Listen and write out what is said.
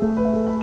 Música